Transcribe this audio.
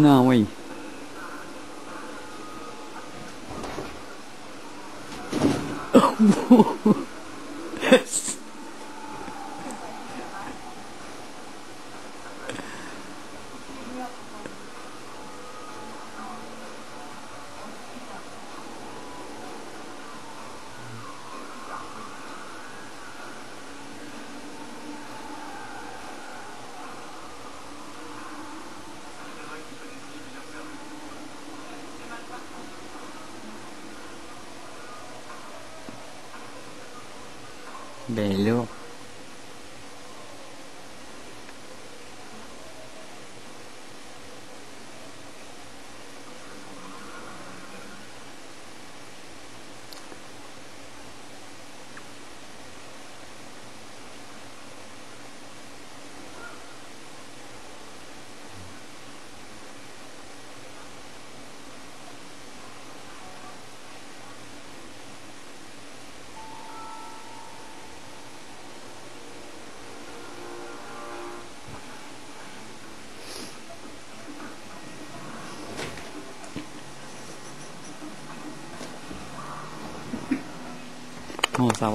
Não, Velo. もうさ